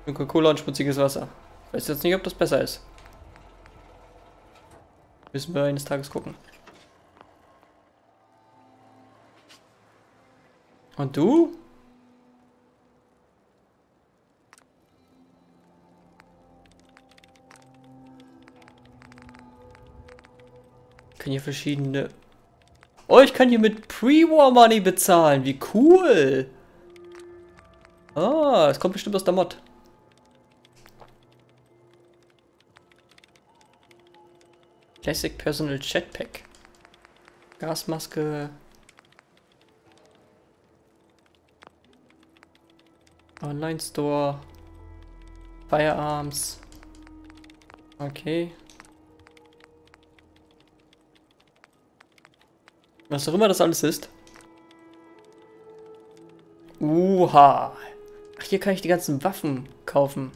Nuka-Cola und schmutziges Wasser. Ich weiß jetzt nicht, ob das besser ist. Müssen wir eines Tages gucken. Und du? Kann hier verschiedene Oh, ich kann hier mit Pre-War Money bezahlen. Wie cool. Ah, es kommt bestimmt aus der Mod. Classic Personal Jetpack. Gasmaske. Online Store. Firearms. Okay. Was auch immer das alles ist. Uha. Ach, hier kann ich die ganzen Waffen kaufen.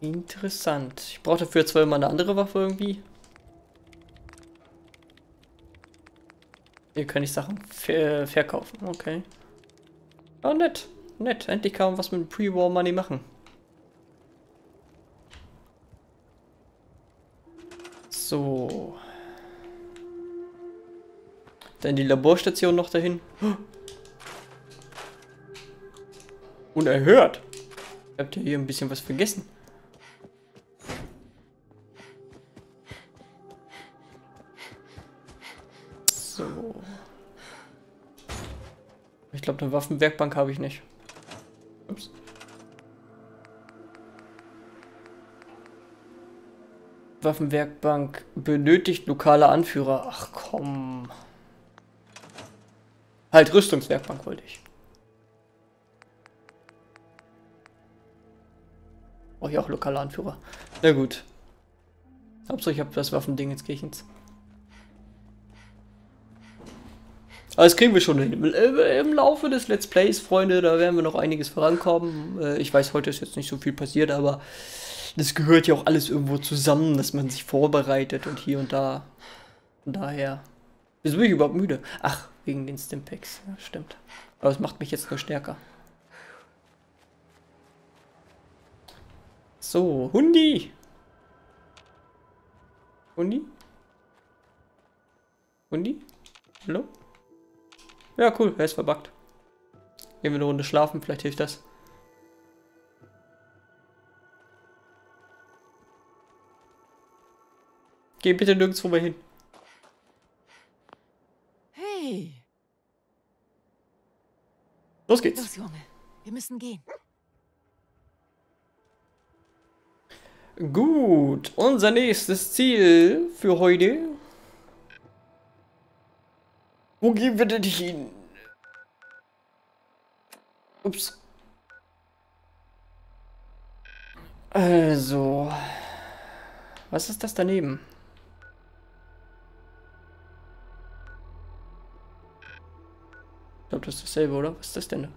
Interessant. Ich brauche dafür zwar immer eine andere Waffe irgendwie. Hier kann ich Sachen ver verkaufen. Okay. Oh, nett. Nett. Endlich kann man was mit Pre-War Money machen. So. Dann die Laborstation noch dahin. Unerhört. Habt ihr hier ein bisschen was vergessen? Waffenwerkbank habe ich nicht. Ups. Waffenwerkbank benötigt lokale Anführer. Ach komm. Halt, Rüstungswerkbank wollte ich. Oh ja, auch lokaler Anführer. Na gut. Hauptsache ich habe das Waffending ins Kirchens. Das kriegen wir schon hin. Im Laufe des Let's Plays, Freunde, da werden wir noch einiges vorankommen. Äh, ich weiß, heute ist jetzt nicht so viel passiert, aber das gehört ja auch alles irgendwo zusammen, dass man sich vorbereitet und hier und da. Von daher. Wieso bin ich überhaupt müde? Ach, wegen den Stimpaks. Ja, stimmt. Aber es macht mich jetzt nur stärker. So, Hundi. Hundi? Hundi? Hallo? Ja, cool, er ist verbuggt. Gehen wir eine Runde schlafen, vielleicht hilft das. Geh bitte nirgendwo mehr hin. Hey, Los geht's. los, Junge. Wir müssen gehen. Gut, unser nächstes Ziel für heute. Wo gehen wir denn hin? Ups. Also. Was ist das daneben? Ich glaube, das ist dasselbe, oder? Was ist das denn?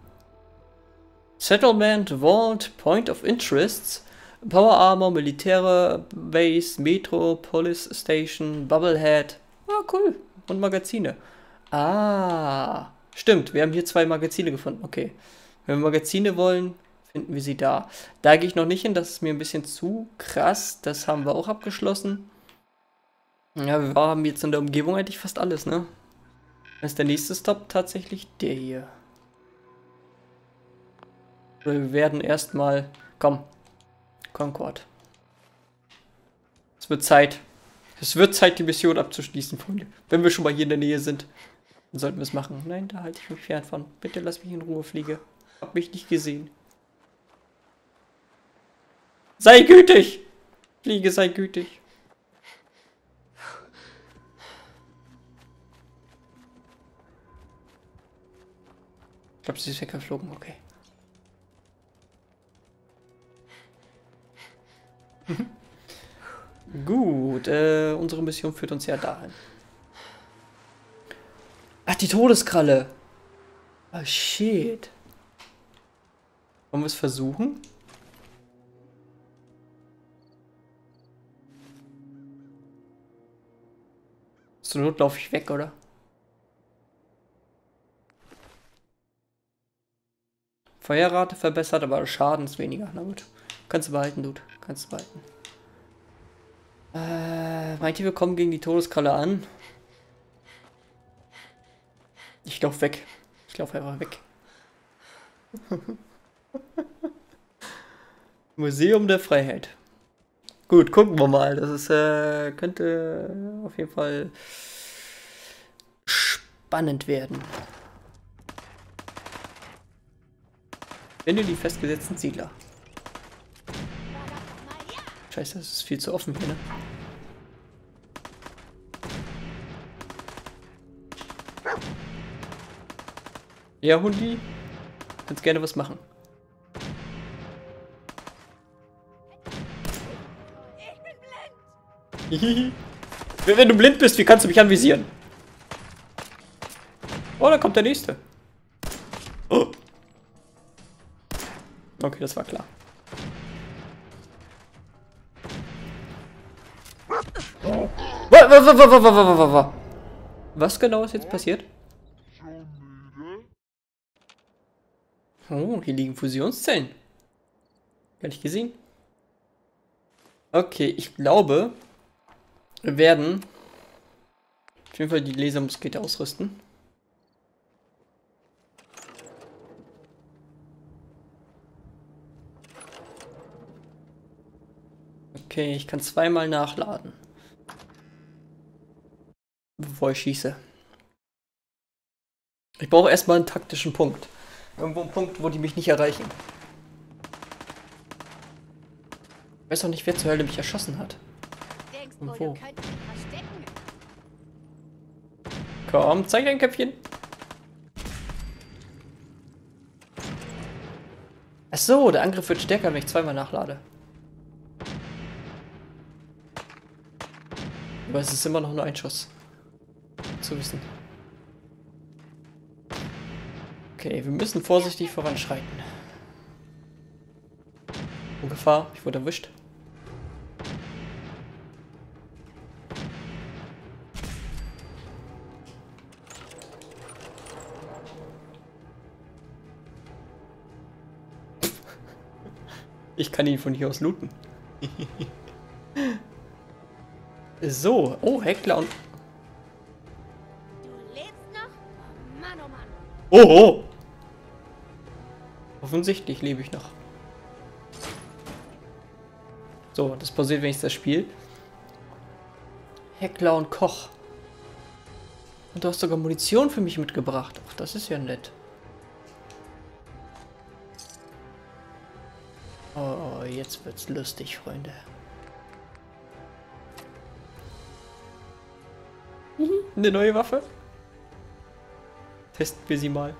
Settlement, Vault, Point of Interests, Power Armor, Militäre Base, Metro, Police Station, Bubblehead. Ah, cool. Und Magazine. Ah, stimmt. Wir haben hier zwei Magazine gefunden. Okay. Wenn wir Magazine wollen, finden wir sie da. Da gehe ich noch nicht hin. Das ist mir ein bisschen zu krass. Das haben wir auch abgeschlossen. Ja, wir haben jetzt in der Umgebung eigentlich fast alles, ne? Dann ist der nächste Stop tatsächlich der hier. Wir werden erstmal. Komm. Concord. Es wird Zeit. Es wird Zeit, die Mission abzuschließen, Freunde. Wenn wir schon mal hier in der Nähe sind, sollten wir es machen. Nein, da halte ich mich fern von. Bitte lass mich in Ruhe, Fliege. Hab mich nicht gesehen. Sei gütig! Fliege, sei gütig. Ich glaube, sie ist weggeflogen. Okay. Gut, äh, unsere Mission führt uns ja dahin. Ach, die Todeskralle. Oh, shit. Wollen wir es versuchen? Zur Not laufe ich weg, oder? Feuerrate verbessert, aber Schaden ist weniger. Na gut. Kannst du behalten, Dude. Kannst du behalten. Äh, meint ihr, wir kommen gegen die Todeskralle an? Ich lauf weg. Ich laufe einfach weg. Museum der Freiheit. Gut, gucken wir mal. Das ist, äh, könnte auf jeden Fall spannend werden. Finde die festgesetzten Siedler. Scheiße, das ist viel zu offen hier, ne? Ja, Hundi? Kannst gerne was machen. Ich bin blind! Wenn du blind bist, wie kannst du mich anvisieren? Oh, da kommt der nächste. Oh. Okay, das war klar. Was genau ist jetzt passiert? Oh, hier liegen Fusionszellen. Gar nicht gesehen. Okay, ich glaube, wir werden auf jeden Fall die Lasermuskete ausrüsten. Okay, ich kann zweimal nachladen. Bevor ich schieße. Ich brauche erstmal einen taktischen Punkt irgendwo ein Punkt, wo die mich nicht erreichen. Ich weiß auch nicht, wer zur Hölle mich erschossen hat. Und wo? Komm, zeig dein Köpfchen. Achso, der Angriff wird stärker, wenn ich zweimal nachlade. Aber es ist immer noch nur ein Schuss. Zu wissen. Okay, wir müssen vorsichtig voranschreiten. Oh, Gefahr. Ich wurde erwischt. Ich kann ihn von hier aus looten. so. Oh, Heckler und... Du lebst noch? Oh Mann, oh Mann. Oh, oh. Offensichtlich lebe ich noch. So, das passiert, wenn ich das Spiel. Heckler und Koch. Und du hast sogar Munition für mich mitgebracht. Ach, das ist ja nett. Oh, jetzt wird's lustig, Freunde. Mhm, Eine neue Waffe? Testen wir sie mal.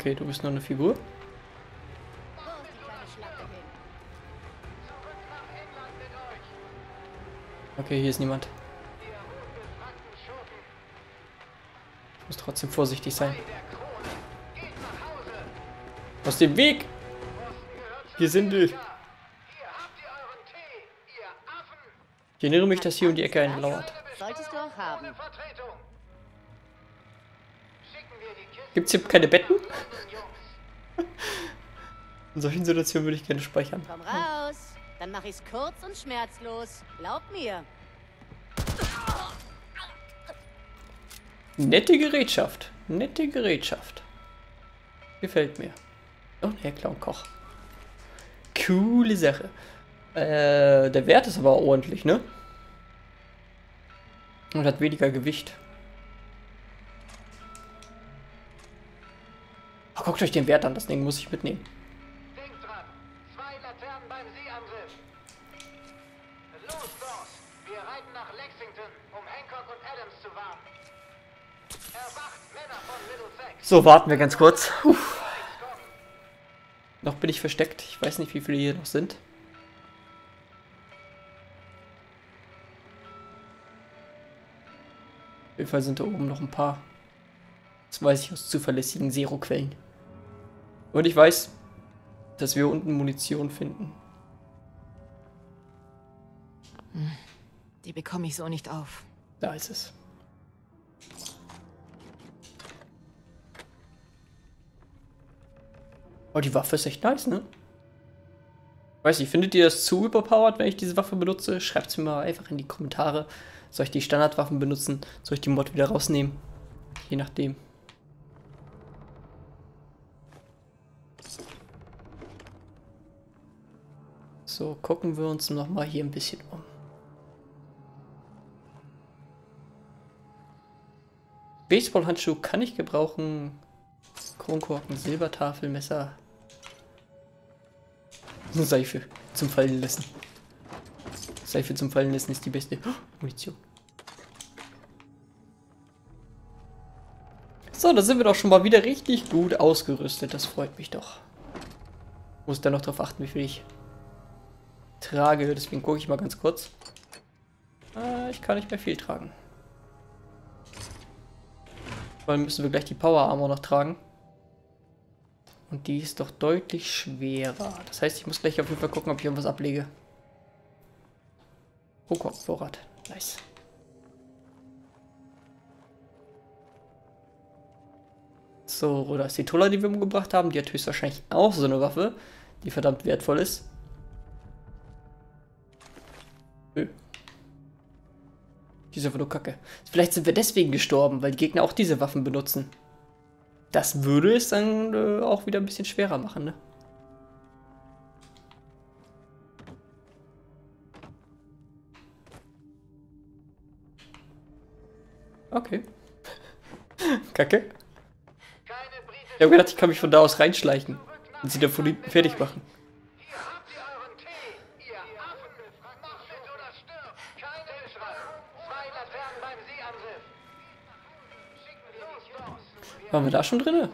Okay, du bist nur eine Figur. Okay, hier ist niemand. Ich muss trotzdem vorsichtig sein. Aus dem Weg! Hier sind Affen. Ich erinnere mich, dass hier um die Ecke ein lauert. Solltest du auch haben. Wir Gibt's hier keine Betten? In solchen Situationen würde ich gerne speichern. Komm raus. Dann mach ich's kurz und schmerzlos. Glaub mir. Nette Gerätschaft. Nette Gerätschaft. Gefällt mir. Und Heckler und Koch. Coole Sache. Äh, der Wert ist aber ordentlich, ne? Und hat weniger Gewicht. Oh, guckt euch den Wert an, das Ding muss ich mitnehmen. So, warten wir ganz kurz. Puh. Noch bin ich versteckt. Ich weiß nicht, wie viele hier noch sind. Auf jeden Fall sind da oben noch ein paar. Das weiß ich aus zuverlässigen Zero-Quellen. Und ich weiß, dass wir unten Munition finden. Die bekomme ich so nicht auf. Da ist es. Oh, die Waffe ist echt nice, ne? Weiß nicht, findet ihr das zu überpowered, wenn ich diese Waffe benutze? Schreibt es mir mal einfach in die Kommentare. Soll ich die Standardwaffen benutzen? Soll ich die Mod wieder rausnehmen? Je nachdem. So, gucken wir uns nochmal hier ein bisschen um. Baseballhandschuh kann ich gebrauchen. Kronkorken, Silbertafelmesser. Seife zum Fallen lassen. Seife zum Fallen lassen ist die beste oh, Munition. So, da sind wir doch schon mal wieder richtig gut ausgerüstet. Das freut mich doch. Muss dann noch darauf achten, wie viel ich trage. Deswegen gucke ich mal ganz kurz. Äh, ich kann nicht mehr viel tragen. Allem müssen wir gleich die Power Armor noch tragen. Und die ist doch deutlich schwerer. Das heißt, ich muss gleich auf jeden Fall gucken, ob ich irgendwas ablege. Oh, komm, Vorrat. Nice. So, da ist die Tulla, die wir umgebracht haben. Die hat höchstwahrscheinlich auch so eine Waffe, die verdammt wertvoll ist. Nö. Die ist einfach nur kacke. Vielleicht sind wir deswegen gestorben, weil die Gegner auch diese Waffen benutzen. Das würde es dann äh, auch wieder ein bisschen schwerer machen, ne? Okay. Kacke. Ich habe gedacht, ich kann mich von da aus reinschleichen und sie da von hinten fertig machen. Waren wir da schon drin?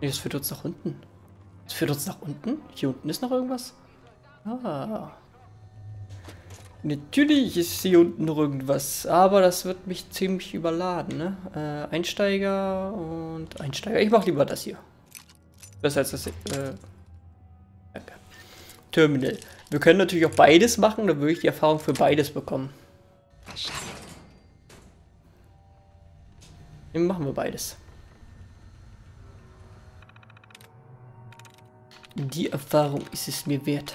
Nee, das führt uns nach unten. Das führt uns nach unten? Hier unten ist noch irgendwas? Ah. Natürlich ist hier unten noch irgendwas, aber das wird mich ziemlich überladen, ne? Äh, Einsteiger und Einsteiger. Ich mach lieber das hier. Besser als das. Äh, danke. Terminal. Wir können natürlich auch beides machen, dann würde ich die Erfahrung für beides bekommen. Dann machen wir beides. Die Erfahrung ist es mir wert.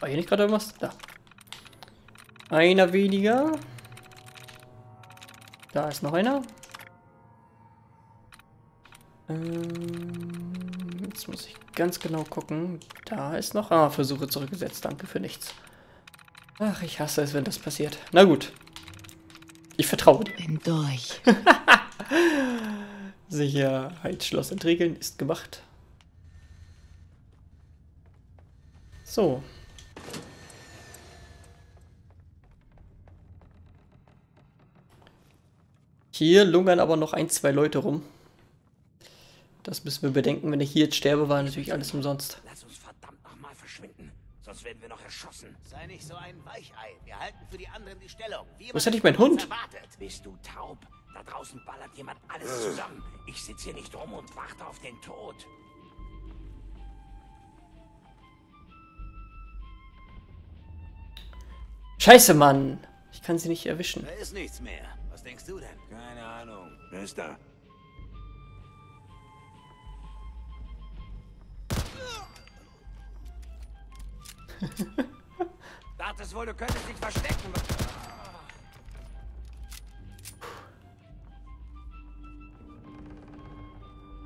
War hier nicht gerade irgendwas? Da. Einer weniger. Da ist noch einer. Ähm, jetzt muss ich ganz genau gucken. Da ist noch... Ah, Versuche zurückgesetzt. Danke für nichts. Ach, ich hasse es, wenn das passiert. Na gut. Ich vertraue dir. Bin durch. Sicherheitsschloss entriegeln ist gemacht. So. Hier lungern aber noch ein, zwei Leute rum. Das müssen wir bedenken. Wenn ich hier jetzt sterbe, war natürlich alles umsonst. Lass uns verdammt nochmal verschwinden. Sonst werden wir noch erschossen. Sei nicht so ein Weichei. Wir halten für die anderen die Stellung. Wie Wo ist man eigentlich mein von uns Hund? Erwartet. Bist du taub? Da draußen ballert jemand alles zusammen. Ich sitze hier nicht rum und warte auf den Tod. Scheiße, Mann. Ich kann sie nicht erwischen. Da ist nichts mehr. Was denkst du denn? Keine Ahnung. Wer ist da? Dachtest wohl, du könntest dich verstecken.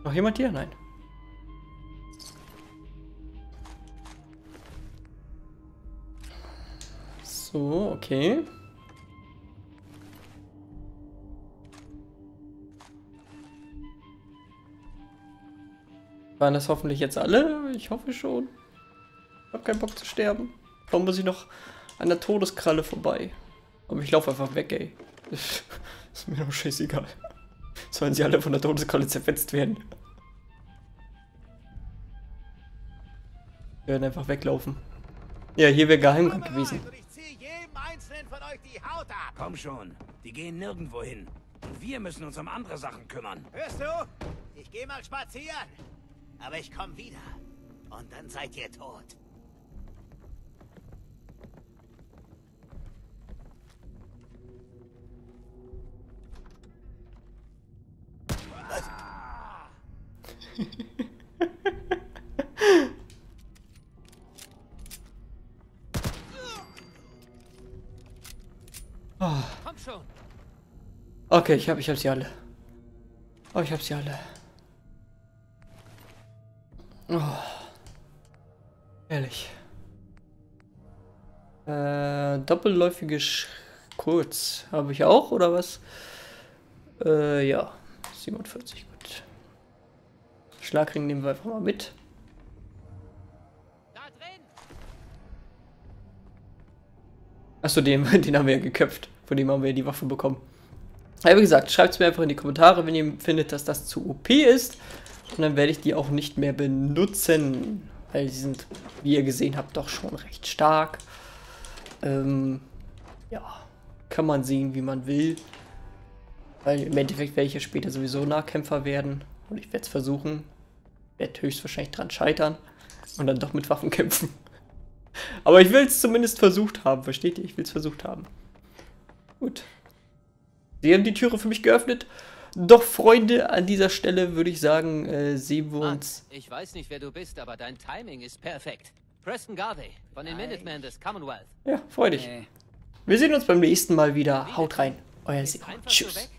Noch jemand hier? Nein. So, okay. Waren das hoffentlich jetzt alle? Ich hoffe schon. Ich hab keinen Bock zu sterben. Warum muss ich noch an der Todeskralle vorbei? Aber ich laufe einfach weg, ey. Ist mir doch scheißegal. Sollen sie alle von der Todeskralle zerfetzt werden. Wir werden einfach weglaufen. Ja, hier wäre Geheimgang gewesen. Und ich ziehe jedem einzelnen von euch die Haut ab. Komm schon. Die gehen nirgendwo hin. Und wir müssen uns um andere Sachen kümmern. Hörst du? Ich gehe mal spazieren. Aber ich komme wieder. Und dann seid ihr tot. Schon. Okay, ich hab, ich hab sie alle. Oh, ich hab sie alle. Oh. Ehrlich. Äh, doppelläufige Sch Kurz. Habe ich auch, oder was? Äh, ja. 47, gut. Schlagring nehmen wir einfach mal mit. Achso, den, den haben wir ja geköpft. Von dem haben wir ja die Waffe bekommen. Ja, wie gesagt, schreibt es mir einfach in die Kommentare, wenn ihr findet, dass das zu OP ist. Und dann werde ich die auch nicht mehr benutzen. Weil sie sind, wie ihr gesehen habt, doch schon recht stark. Ähm, ja, kann man sehen, wie man will. Weil im Endeffekt werde ich ja später sowieso Nahkämpfer werden. Und ich werde es versuchen. Werde höchstwahrscheinlich dran scheitern. Und dann doch mit Waffen kämpfen. Aber ich will es zumindest versucht haben, versteht ihr? Ich will es versucht haben. Gut. Sie haben die Türe für mich geöffnet. Doch, Freunde, an dieser Stelle würde ich sagen, äh, sehen wir uns. Ich weiß nicht, wer du bist, aber dein Timing ist perfekt. Preston Garvey von den Minutemen des Commonwealth. Ja, freu dich. Wir sehen uns beim nächsten Mal wieder. Haut rein. Euer Simon. Tschüss.